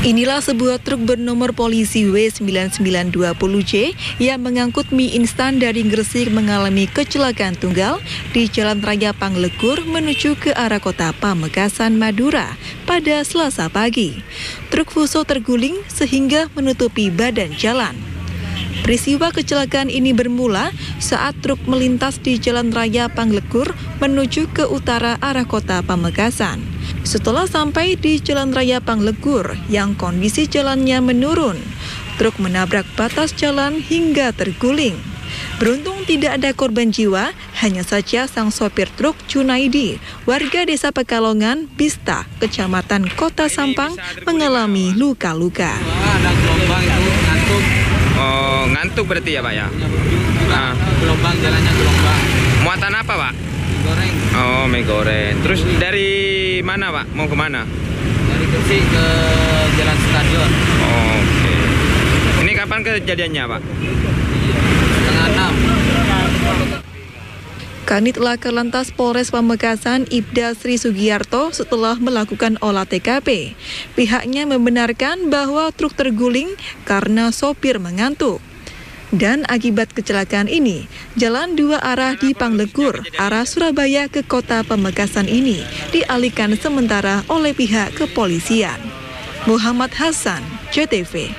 Inilah sebuah truk bernomor polisi W9920J yang mengangkut mie instan dari Gresik mengalami kecelakaan tunggal di Jalan Raya Panglekur menuju ke arah kota Pamekasan, Madura pada selasa pagi. Truk Fuso terguling sehingga menutupi badan jalan. Peristiwa kecelakaan ini bermula saat truk melintas di Jalan Raya Panglekur menuju ke utara arah kota Pamekasan. Setelah sampai di Jalan Raya Panglegur yang kondisi jalannya menurun, truk menabrak batas jalan hingga terguling. Beruntung tidak ada korban jiwa, hanya saja sang sopir truk Junaidi, warga desa Pekalongan, Bista, kecamatan Kota Sampang, mengalami luka-luka. Ada gelombang itu ngantuk. Oh, ngantuk berarti ya, Pak ya? Nah. Gelombang jalannya gelombang. Muatan apa, Pak? Goreng Oh, mie goreng. Terus dari mana, Pak? Mau ke mana? dari Gresik ke Jalan Stadion. Oh, Oke. Ini kapan kejadiannya, Pak? Setengah enam. Kanit Laka Lantas Polres Pamekasan Ibda Sri Sugiyarto setelah melakukan olah TKP. Pihaknya membenarkan bahwa truk terguling karena sopir mengantuk. Dan akibat kecelakaan ini, jalan dua arah di Panglekur, arah Surabaya ke kota Pamekasan ini dialihkan sementara oleh pihak kepolisian. Muhammad Hasan, JTV.